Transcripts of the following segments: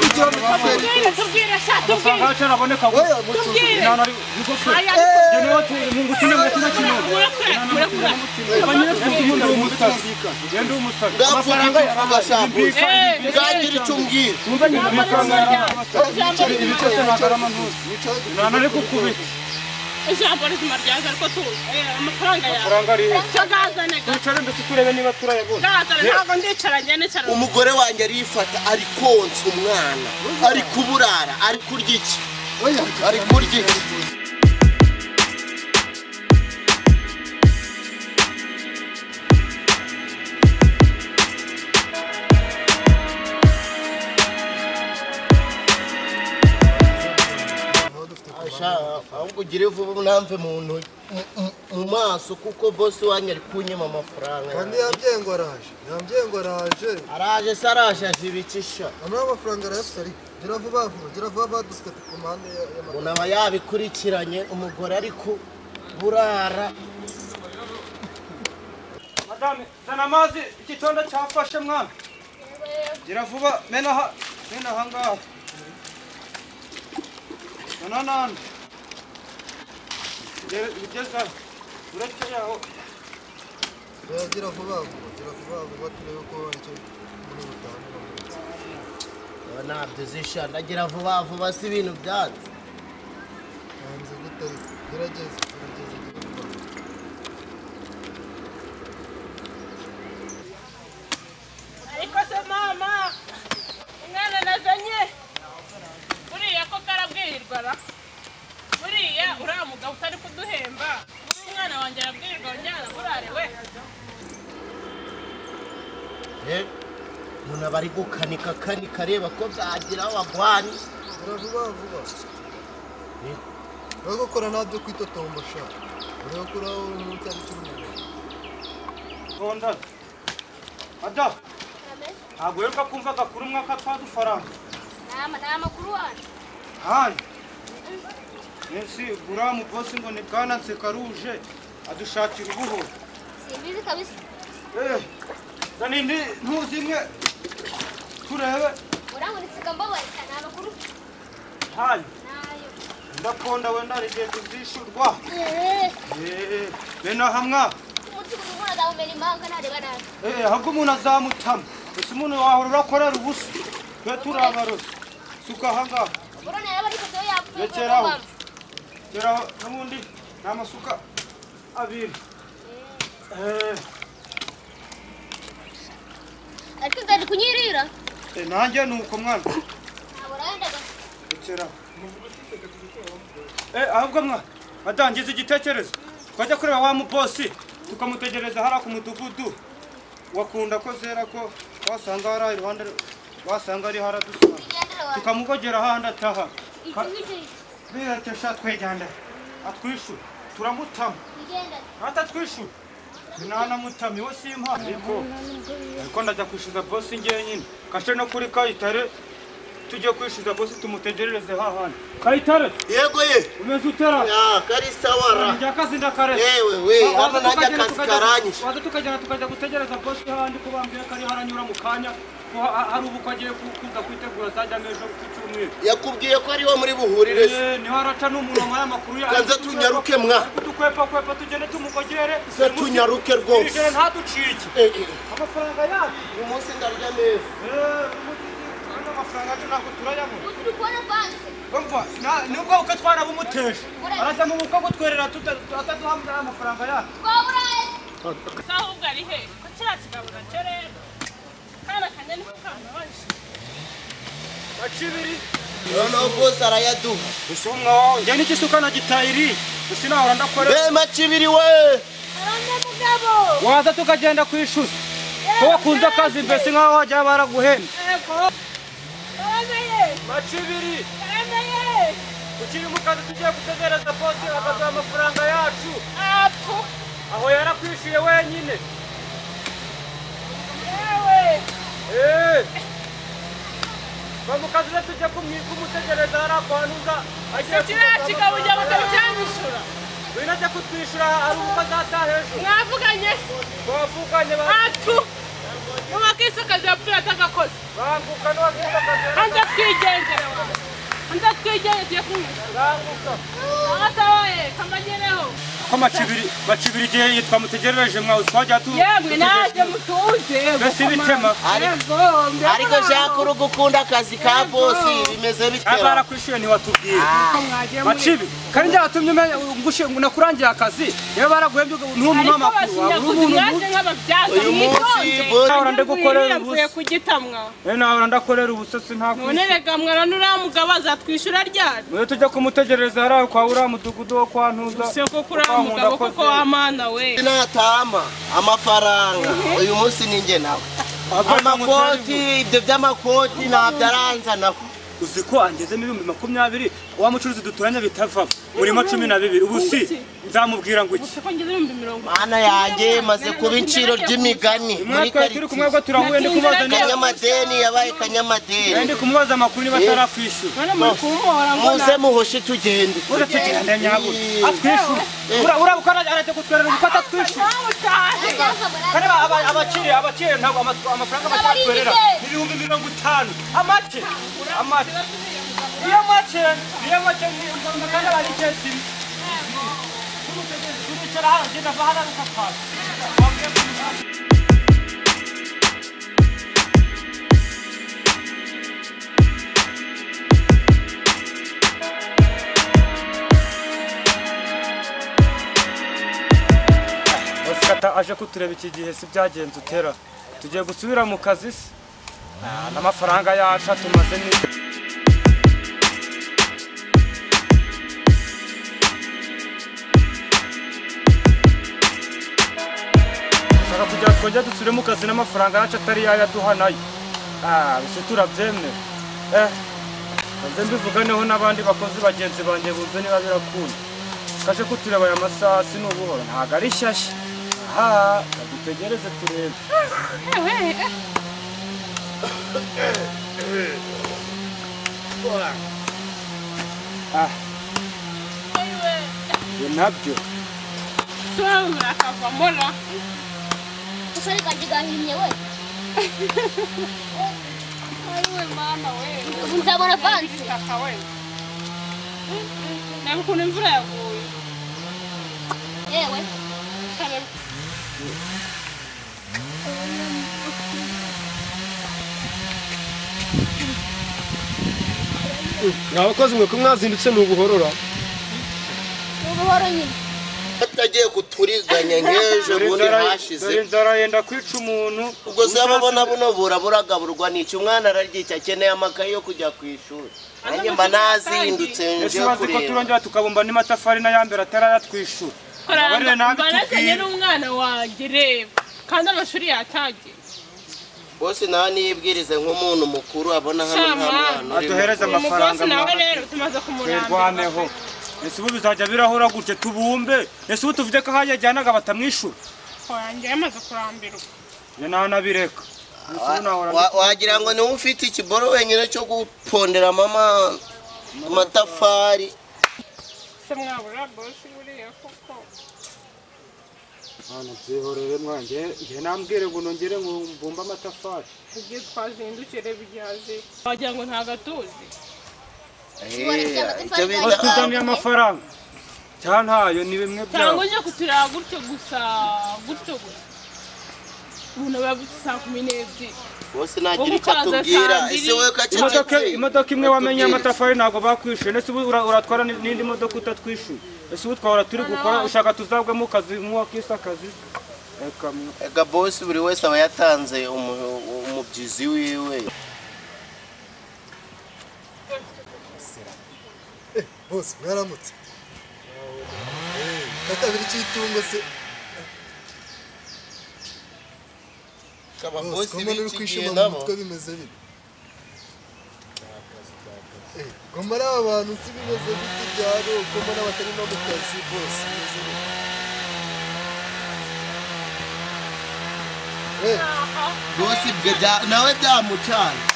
kugira ngo tubwire tubwire sha amafaranga tubwire yacu araboneka oya mucuzi tubwire inana ari bigufi aya yewe turi mu gukina mu kino kintu murekure murekure ndi umusitari ndi umusitari amafaranga agashaka Eh, bwagira icyo umbwira mwumva nyine amafaranga ijambo ibi byose ntagarama ntuzi inana ari gukubita ijambo rizima ryaza ariko tuzi amafaranga yawe amafaranga ari he cyo gazane twicare mbese turebe niba turayabona gazane ntabwo ndicara njye nicara umugore wanjye arifata ari konsa umwana ari kuburara ari kurya iki ari kurya iki ahubwo ugire vuba unamve mu maso kuko bosi wanyu ari kunyima amafaranga kandi yambwiye ngo araje. Yambwiye ngo araje. Araje se araje aje ibicisha amwe amafaranga arayafite ariko gira vuba vuba gira vuba badusukate ku mpande ya- y'amaguru umuntu aba yabikurikiranye umugore ari kuburara madame zana amazi iki cyondo cyafashe mwana gira vuba mena aha mena aha ngaha. Zana nandi ugeze aho gira vuba vuba gira vuba vuba turebe ko icyo muri ntabyo ndagira vuba vuba si ibintu byanze hanze gute gerageza umuntu aba ari gukanika kanika areba ko byagira abagwani gira vuba vuba Eh. ntabyo kwitotomba sha. Urebe ko uraho umunsi ari cumi n'umwe gonda ada ntabwo uheruka kumva agakuru umwaka twadufaranga nta makuru wanyu. hayi ese uriya mubosi ngo ni bwana nsekaruje adushakira ubuhoro. Simbizi kabisa. Eh, nindi ntuzinge turebe urankuritsika mbabarikana abakuru ntayo ndakunda wenda hari igihe tuzishyurwa bene hamwa ahubwo umuntu azamutama ese umuntu wahora urakorera ubusa twe turabarozi suka ahangaha rekeraho rekeraho n'ubundi ni amasuka abiri kunyirira. eh, nanjye ni uko mwana. Ntabwo rayendaga. rekera Eh, ahubwo mwa adangiza igitekerezo. Twajya kureba wa mubosi tukamutegereza hariya ku mudugudu. Wakunda ko zera ko wasanga hari iruhande wasanga ari haradusanga tukamugogera ahandi ataha. Biratesha tweganda. Atwishyura turamutama. Atatwishyura ntanamutama iwe simpa? Ariko ariko ndajya kwishyuza bosi ngenyine kashe no kuri kayitare tujye kwishyuza bosi tumutegerereze hahandi kayitare? Yego ye. Umeze utera ya karisa wara njya akazi ndakareka yewe we hano nanjye akazi karanyishe waza tukagenda tukajya gutegereza bosi hahandi ko bambwiye ko ari haranyura mu kanya hari ubu ko agiye ku- kuza kwitegura azajyamo ejo ku yakubwiye ko ari wo muri buhurire se. Eh, ni ho haraca n'umuntu wamuhaye amakuru ya Kanze tunyaruke mwa. dukwepa kwepa tugende tumugogere. Se tunyaruke rwose. ijoro ntaducike. Eh, eh, amafaranga yacu. Uyu munsi ndarya neza. Amafaranga yacu ntabwo turayabona. Uzi uri kubona vanse. umva na- nubwo uko twanabumutesha arajya mu bukwe gutwerera tuta- ataduhamura amafaranga yacu. Twaburaye. ahubwo ari he? Ko kiriya kigabo na cyo rero kana kanini ko kamubanje akibiri. Noneho bose arayaduha. Ese umwa wawe njye n'igisuka na gitayiri. Ese nahora ndakorera be macibiri we! Waza tukagenda kwishyuza ko wakunze akazi mbese nk'aho wajya macibiri aremeye ukiri mu kazi tugiye gutegereza bosi akaduha amafaranga yacu. Aho yarakwishyuye wenyine. Yewe! Eh. va mu kazi rero tujya kumwi- kumutegereza hariya kwanuza icyo kiriya kigabo ujya mutacyanyishura ngwino ajya kutwishyura hari ubwo azataha ejo mwavuganye bavuganye ba- atu. Mama kisi akazi yapfuye atagakoze banguka n'uwagize akazi hanze twigendere wawe hanze twigendere tuye kumwishyura banguka abatabaye kamanyereho ko macibiri macibiri igihe twamutegerereje mwawe twajya tu. Yemwe naje mutuze Mbese ibitema? ariko shaka uri gukunda akazi ka bosi bimeze bite aba yarakwishyuye ntiwatubwiye macibi kandi njye watumye umenya ngushe nakurangiye akazi. Niba baraguhembye ntumuhe ariko amakuru waba uri umuntu basinyakuzi mwaje nk'ababyaza. Uyu munsi bosi Nahora ndagukorera ubusa. Gitamwa Eh, ndakorera ubusasi nta none rega mwana nuriya mugabo azatwishyura ryari? Mwe tujya kumutegereza hariya kwa uriya mudugudu wo kwa ntuza se koko uriya mugabo koko wamana we. Natama amafaranga. Uyu munsi ni njye nawe. Amakoti ibyo by'amakoti ntabyo aranzanaho uzi ko angezemo ibihumbi makumyabiri wa mucuruzi duturanye bitava murimo cumi na bibiri ubu si nzamubwira ngo iki? Mana yanjye maze kuba inciro ry'imigani twari turi kumwe ko turahuye ndi kumubaza niba kanyamadeni yabaye kanyamadeni. Ndi kumubaza amakuru niba atarakwishyura ngo muze muhoshe tugende. Uza tugenda nyabura Eh. Atwishyura ura ura uko arajya kutwerera uko atatwishyura ntawutahe kandi aba- aba- abakiriya abakiriya ntabwo ama- amafaranga bacyatwerera ni ibihumbi mirongo itanu amake amake iyo make iyo make ni kandi aba ari ikesi turicara hano ngenda va hano gukapana aje kutureba iki gihe si byagenze utera. Tugiye gusubira mu kazi se Ah, n'amafaranga yacu tumaze Shaka kugira twongere dusubire mu kazi n'amafaranga yacu atari yayaduha na yo Ah, bise turabyemera eh nze mbivuganeho n'abandi bakozi bagenzi banjye bumve niba birakunda. Kaje kutureba aya masaha si n'ubuhoro. Ntabwo ari shyashya aha dutegereze turebe ah ibyo na byo tuba akavamo ra Kasari kanjye gahinnye we. ari we mama we Nzabona vansi. kaka we nawe ukuntu imvura yaguye Yewe. Kare abakozi mwe ko mwazindutse ni ubuhorora Ubuhoro nyine. batagiye kuturiganya nk'ejo bundi hashize. inzara yenda kwica umuntu. Ubwo se ababona buno buragaburwa n'icyo umwana ararya icyo akeneye amakaye yo kujya ku ishuri. Nanjye mba nazindutse ese nje bazi ko kureba. turongera tukabumba n'amatafari n'ayambere atarayatwishyura Tubwire. n'umwana wanjye reba. Kandi amashuri yatangiye bose nawe niyibwirize nk'umuntu mukuru abona hano nta mwana urimo. Aduhereze amafaranga nawe rero tumaze twirwaneho ese ubu bizajya birahora gutya? Tubumbe. Ese ubu tuvuge ko aho yajyanaga batamwishyura wanjye yamaze kurambirwa. Njye nawe nabireka wagira ngo ni we ufite ikiboro wenyine cyo guponderamo ama- amatafari. Mwabura bosi buriya koko Hano byihorere mwanjye njye nambwire ngo nongere ngo mbumbe amatafari igihe twazindukire bigihaze wagira ngo nta gatuzi icyo aho bita tuzaniye amafaranga cyangwa ntayo ni bimwe cyangwa byabo ujya kutureba gutyo gusa gutyo gusa umuntu aba afite saa kumi n'ebyiri. Bose Ubu icyo atubwira. ese wowe kacecetse imodoka imwe wamenye amatafari ntabwo bakwishyuye ese ubu ura- uratwara ni- n'indi modoka utatwishyuye ese ubu twahora turi gukora ushaka tuzabwe mu kazi nk'uwakise akazi? Reka mwe. ega bosi buri wese aba yatanze umu- umubyizi wiwe. Bose mwaramutse. Kakabiri cy'itungo se. Kaba bose bosi ko mbona uri b'iki gihe kwishima mu mutwe bimeze bite Eh, ko mbona aba bantu si bimeze bite byaro ko mbona batari no mu kazi bose bimeze bite bya- nawe byamucanze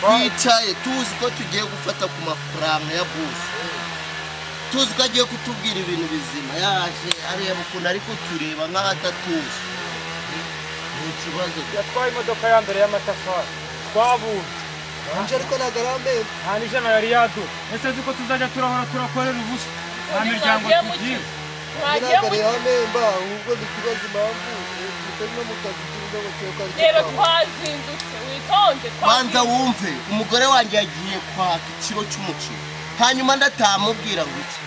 twicaye tuzi ko tugiye gufata ku mafaranga ya bosi tuzi ko agiye kutubwira ibintu bizima yaje areba ukuntu ari kutureba nk'aho atatuzi ikibazo yatwaye imodoka ya mbere y'amatafari twabunze anje ariko ntabwo ari amembe nta n'ijana yari yaduha ese ko tuzajya turahora turakorera ubusa nta miryango tugira ntabwo amembe ahubwo dutubaza impamvu tutari no mu kazi k'ibigo ari reba twazindutse witonde banza wumve umugore wanjye yagiye kwaka ikiro cy'umuceri hanyuma ndatamubwira ngo iki?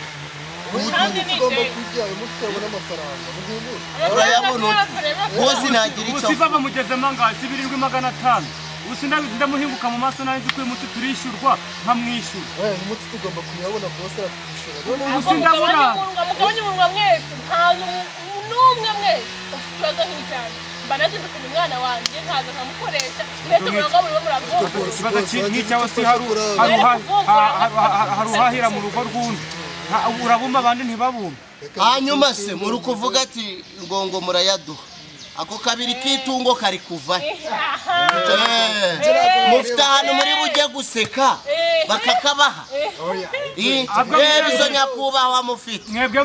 Urayabona uti bose ntagira ubu icyo siva avuga bamugezemo angahe si birindwi magana atanu ubu sindabizi ndamuhinguka mu maso na yo nzi ko uyu munsi turishyurwa nkamwishyura we uyu munsi tugomba kuyabona bose aratwishyura none ubu ubu sindabura mugabanye umunwa mwese nta n'umwe mwese ufite ikibazo nk'icyanjye mba nazindukanye umwana wanjye nkaza nkamukoresha mwese murangwa buriwe murabyumva ikibazo ki- nk'icyawe si hari hari uha- ha- ha- ha- hari uhahira mu rugo rw'undi Ha- urabumba abandi ntibabumbe hanyuma se muri kuvuga ati ngo ngo murayaduha. Ako kabiri k'itungo kari kuva. He Eh, mufite ahantu muri bujye guseka. Bakakabaha. Ih, reba izo nyakubahwa mufite. Mwebwe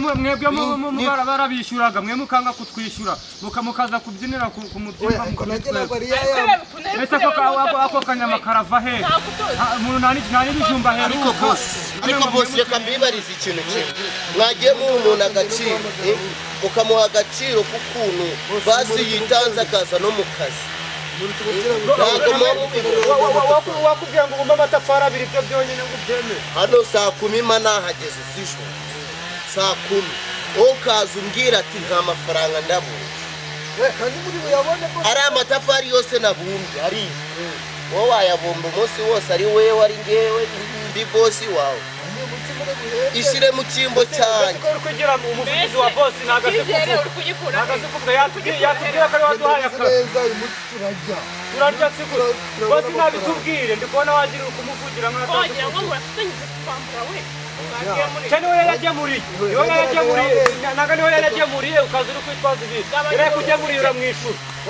barabishyuraga mwe mukanga kutwishyura. Muka- mukaza kubyinira ku mubyimba yaya mbese ako ka- ako- ako kanyama karava he? Ha- umuntu nta n'ibijumba ariko heruka? bose ariko bose reka mbibarize ikintu kimwe. Mwagiye muha umuntu agaciro eh, mukamuha agaciro k'ukuntu basi yitanze akaza no mu kazi. Wakubwira ngo ugomba amatafari abiri byo byonyine ngo ubyemere hano saa kumi ma nahageze z'ijoro. Saa kumi. Ukaza umbwira ati nta mafaranga ndabona. We bose ari amatafari yose nabumbye ari. Wowe wayabumba umunsi wose ari wewe ari ngewe ndi bosi wawe. Ishyire mu cyimbo cyanjye ko uri kugira umuvugizi wa bosi ntabwo azi kuvuga uri kuvuga yatubwira ko ari waduhaye akazi. turarya. Si gute Turabona bosi amafaranga. nabitubwire ndi kubona wagira ukumuvugira nk'atazi wagira ngo murafatanyije kwambura we. Mwagiye muri cyane ni we yagemuriye ntabwo ni we yagemuriye ukaza uri kwitwaza ibintu yari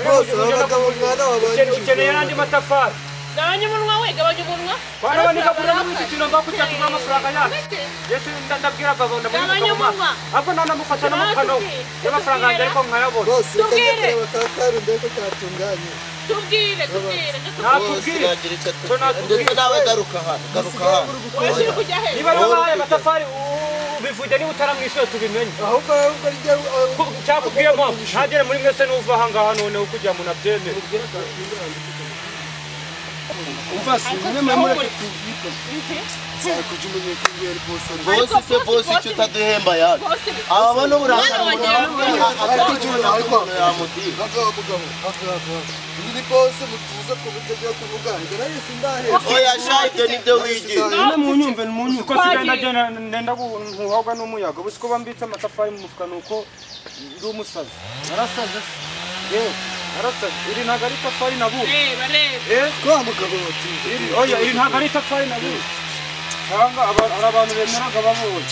bose mwana ukeneye wabanje ukeneye n'andi matafari. Gabanya umunwa we gabanya umunwa. Wana banika kugura muri iki kintu mbako cyatuma amafaranga yacu yesu ndabwira vava Gabanya ndamuhinduka mu maso umunwa. ahubwo nanamufata no mu kanwa y'amafaranga yanjye ariko nkayabona bose reka Tubwire. njye kureba ka karundo ko katunganye tubwire tubwire bose natubwire nagira icyo So natubwire. ndetse nawe garuka hano garuka hano. Wese uri kujya he? Niba rero bahaye amatafari ubivuge niba utaramwishyuye tubimenye. Ahubwo ahubwo rya cyakubwiye mpamvu ntagere muri mwese n'uva aha ngaha noneho kugira ngo unabyemere umva si umwe muri mureke ari kujya umenya ko iyo ari bose ari bose se bose icyo utaduhemba yacu aba bano Mwana wanjye burangara yamudira hafi aho mugabo hafi hafi hafi iyi ni bose mutuza twumve ibyo kuvuga ngera yese ndahera oya sha ibyo ni byo wigira None mu nyumve mu nyumve uko sigaye ndagenda ndenda guhawga n'umuyaga ubu siko bambitse amatafari mu mufuka nuko ndi umusazi narasaze se yewe narasaze iri ntabwo ari itafari nabuze reba reba kwa mugabo batuze iri oya iri ntabwo ari itafari nabuze cyangwa aba- hari abantu bemeraga babonye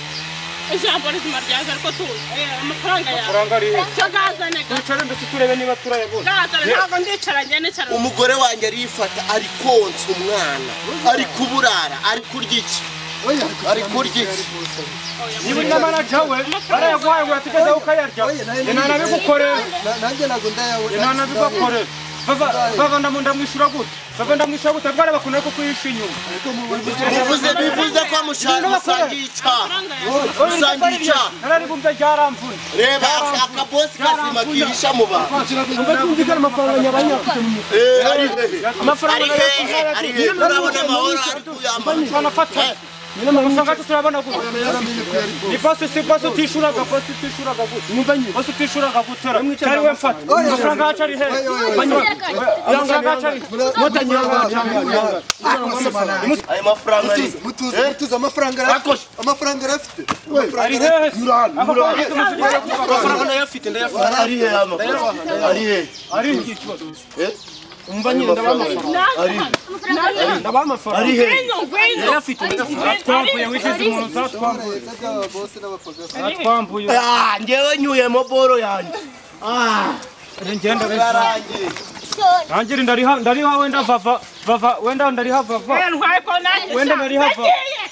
ijambo rizima ryaza ariko tuzi Eh, amafaranga yawe amafaranga ari he cyo gazane ga- twicare mbese turebe niba turayabona gazane ntabwo ndicaranye nicaranye umugore wanjye arifata ari konsa umwana ari kuburara ari kurya iki ari kurya iki niba inyama najawe barayaguhaye ngo yatugezeho ukayarya inana bigukorera vava ndamwishyura gute vava ndamwishyura gute bwara bakunda ko kuyisha inyuma bivuze ko mushaka musangiye icyaha musangiye icyaha nararibumbye ryaramvuna reba aka- akabosi kazima kihisha mu bantu kumvikana amafaranga nyabanyafite mu Eh, ari hehe amafaranga ari hehe ari hehe urabona amahoro ari kuyambara banafata amafaranga yacu turabona gute ni basi si basi utishuraga basi utishuraga gute basi utishuraga gutera cyari we mfata amafaranga yacu ari hehe amafaranga yacu ari ayo mafaranga ari mutuze mutuze amafaranga arafite amafaranga arafite ari hehe amafaranga ndayafite ndayafite ari hehe ari hehe ari Eh? Umva nyine ndabaha amafaranga. Amafaranga. Ari he? Ngwino ngwino yarafite twambuye wigeze umuntu n'abapagasi zatwambuye Ah, njyewe nyuyemo boro yanjye. Ah, ngenda nanjye ndariha. Wenda vava vava wenda ndariha vava. Wenda ndariha vava.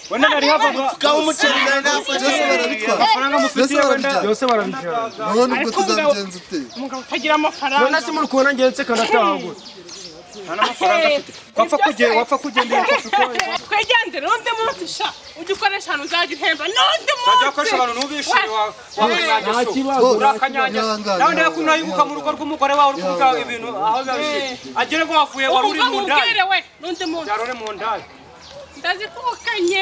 Wenda ndariha vava kaho umuceri nari byose nafashe barabitwara amafaranga mufitiye wenda byose barabijyana none ubwo tuzabigenza ute umugabo utagira amafaranga none se muri kubona ngenze gute nta n'amafaranga afite wapfa kugenda wapfa kugendera ku isuku twegendere n'undi munsi sha ujya ukoresha ahantu uzajya uhemba n'undi uzajya munsi ukoresha abantu kibazo. urakanyanya Ihangane, nawe ko ihangane, unayibuka mu rugo rw'umugore wawe uri kuvuga ibintu aho biba bishyira agere ko wavuye wari uri mu ndaya n'undi munsi byaro uri mu ndaya ndazikukanye